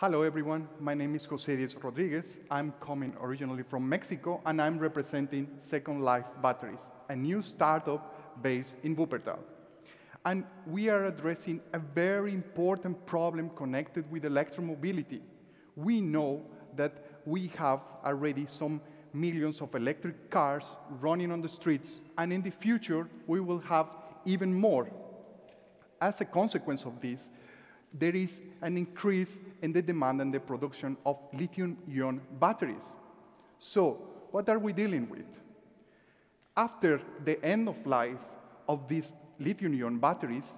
Hello, everyone. My name is Jose Diaz Rodriguez. I'm coming originally from Mexico, and I'm representing Second Life Batteries, a new startup based in Wuppertal. And we are addressing a very important problem connected with electromobility. We know that we have already some millions of electric cars running on the streets, and in the future, we will have even more. As a consequence of this, there is an increase in the demand and the production of lithium-ion batteries. So what are we dealing with? After the end of life of these lithium-ion batteries,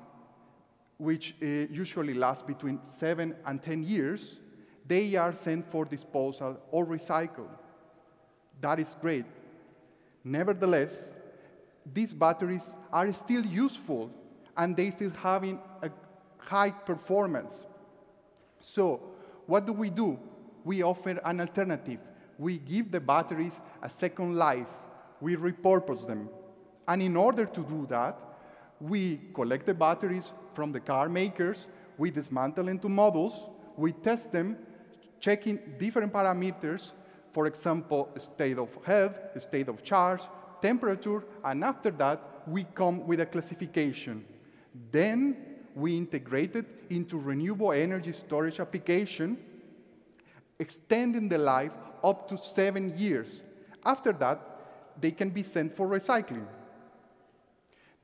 which uh, usually last between seven and 10 years, they are sent for disposal or recycled. That is great. Nevertheless, these batteries are still useful and they still having a high performance. So what do we do? We offer an alternative. We give the batteries a second life. We repurpose them. And in order to do that, we collect the batteries from the car makers, we dismantle them into modules, we test them, checking different parameters, for example, state of health, state of charge, temperature, and after that, we come with a classification. Then we integrated into renewable energy storage application, extending the life up to seven years. After that, they can be sent for recycling.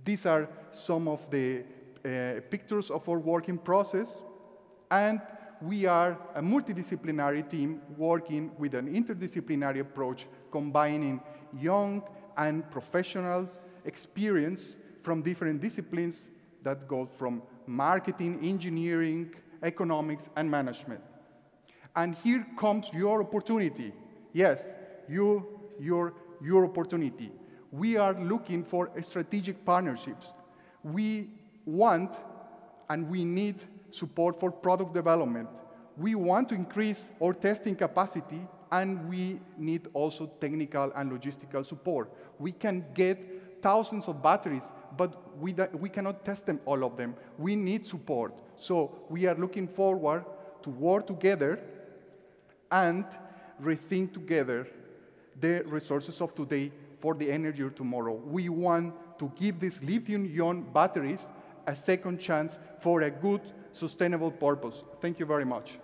These are some of the uh, pictures of our working process, and we are a multidisciplinary team working with an interdisciplinary approach, combining young and professional experience from different disciplines that go from marketing, engineering, economics, and management. And here comes your opportunity. Yes, you, your, your opportunity. We are looking for strategic partnerships. We want and we need support for product development. We want to increase our testing capacity and we need also technical and logistical support. We can get thousands of batteries but we, we cannot test them, all of them. We need support. So we are looking forward to work together and rethink together the resources of today for the energy of tomorrow. We want to give these lithium-ion batteries a second chance for a good, sustainable purpose. Thank you very much.